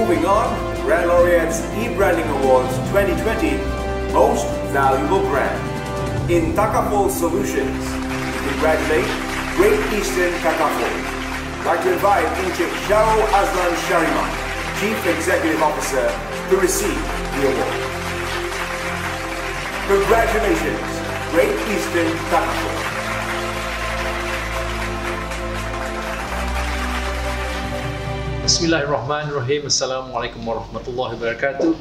Moving on, Brand Laureate's eBranding Awards 2020 Most Valuable Brand. In Takaful Solutions, we congratulate Great Eastern Takaful. I'd like to invite Encik Syarul Azlan Shariman, Chief Executive Officer, to receive the award. Congratulations, Great Eastern Takaful. Assalamualaikum warahmatullahi wabarakatuh.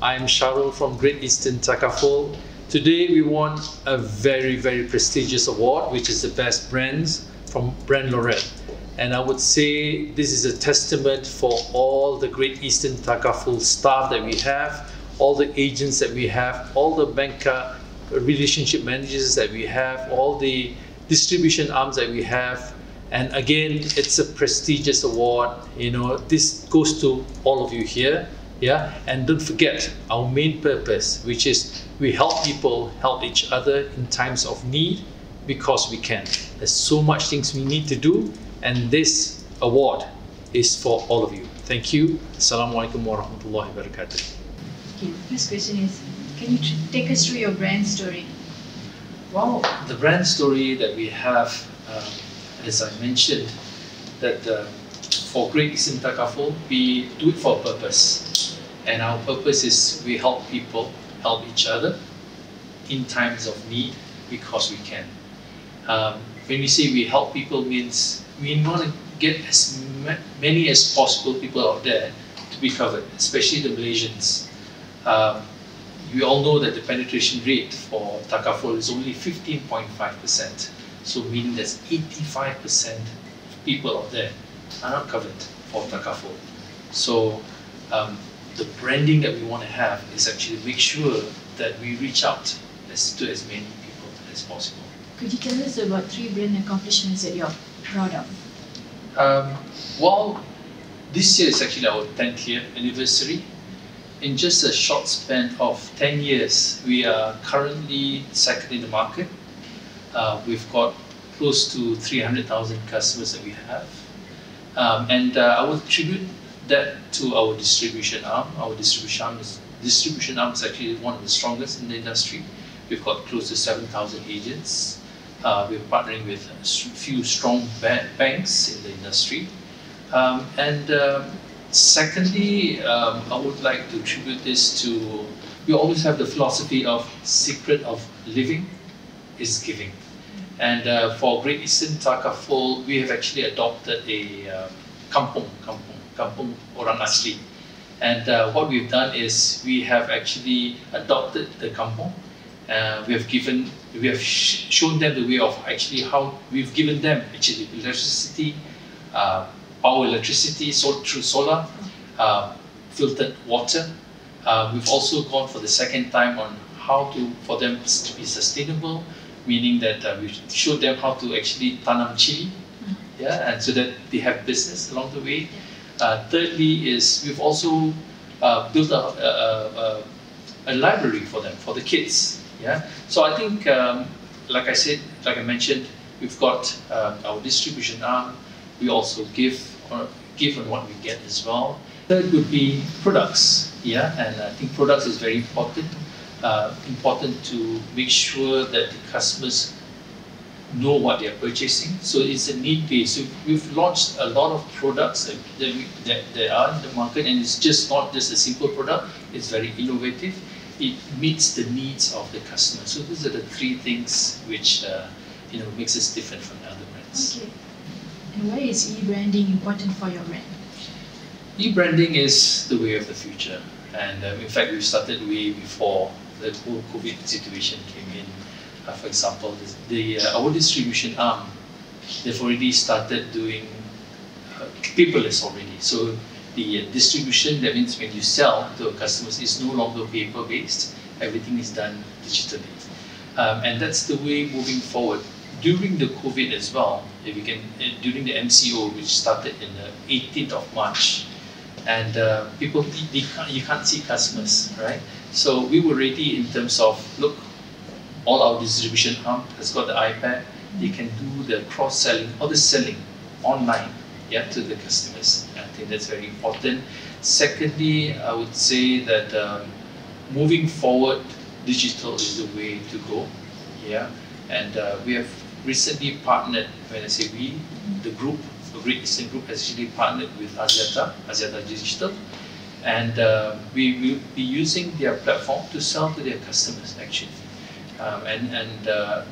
I'm Syarul from Great Eastern Takaful. Today we won a very, very prestigious award, which is the best brands from Brand Laureate. And I would say this is a testament for all the Great Eastern Takaful staff that we have, all the agents that we have, all the banker relationship managers that we have, all the distribution arms that we have, and again it's a prestigious award. You know this goes to all of you here yeah? And don't forget our main purpose which is we help people help each other in times of need because we can. There's so much things we need to do and this award is for all of you. Thank you. Assalamualaikum warahmatullahi wabarakatuh Okay, first question is, can you take us through your brand story? Well, the brand story that we have, um, as I mentioned, that uh, for Great Eastern Takaful, we do it for a purpose. And our purpose is we help people help each other in times of need because we can. Um, when we say we help people means we want to get as ma- many as possible people out there to be covered, especially the Malaysians. Um, we all know that the penetration rate for Takaful is only 15.5%. So meaning there's 85% of people out there are not covered for Takaful. So um, the branding that we want to have is actually make sure that we reach out as, to as many people as possible. Could you tell us about three brand accomplishments that you're proud of? Um, well, this year is actually our 10th year anniversary. In just a short span of 10 years, we are currently second in the market. Uh, we've got close to 300,000 customers that we have. Um, and uh, I would attribute that to our distribution arm. Our distribution arm is, distribution arm is actually one of the strongest in the industry. We've got close to 7,000 agents. Uh, we're partnering with a few strong ba- banks in the industry. Um, and um, secondly, um, I would like to attribute this to we always have the philosophy of secret of living is giving. And uh, for Great Eastern Takaful, we have actually adopted a uh, kampung, kampung, kampung orang asli. And uh, what we've done is we have actually adopted the kampung. Uh, we have given, we have sh- shown them the way of actually how we've given them actually electricity, uh, power electricity so through solar, uh, filtered water. Uh, we've also gone for the second time on how to for them to be sustainable, meaning that uh, we showed them how to actually tanam chili, yeah, and so that they have business along the way. Uh, thirdly, is we've also uh, built a, a, a, a library for them for the kids. Yeah, so I think, um, like I said, like I mentioned, we've got uh, our distribution arm. We also give or give on what we get as well. Third would be products. Yeah, and I think products is very important. Uh, important to make sure that the customers know what they are purchasing. So it's a need base. So we've launched a lot of products that, that, we, that, that are in the market, and it's just not just a simple product. It's very innovative. It meets the needs of the customer. So these are the three things which uh, you know makes us different from the other brands. Okay. And why is e-branding important for your brand? E-branding is the way of the future, and um, in fact, we started way before the whole COVID situation came in. Uh, for example, the, the uh, our distribution arm, they've already started doing uh, paperless already. So the uh, distribution that means when you sell to customers is no longer paper based. Everything is done digitally, um, and that's the way moving forward. During the COVID as well, if you can, uh, during the MCO, which started in the 18th of March, and uh, people they can't, you can't see customers, right? So we were ready in terms of look, all our distribution arm has got the iPad. They can do the cross selling or the selling online, yeah, to the customers. I think that's very important. Secondly, I would say that um, moving forward, digital is the way to go. Yeah, and uh, we have recently partnered. When I say we, the group, Great Eastern Group, has actually partnered with Axiata, Axiata Digital, and uh, we will be using their platform to sell to their customers actually. Um, and and uh,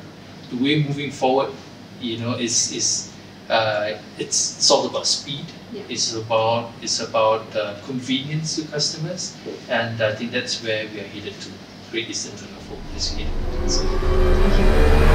the way moving forward, you know, is is uh, it's, it's all about speed. Yeah. It's about it's about uh, convenience to customers, and I think that's where we are headed to. Great Eastern Singapore is headed. So, you.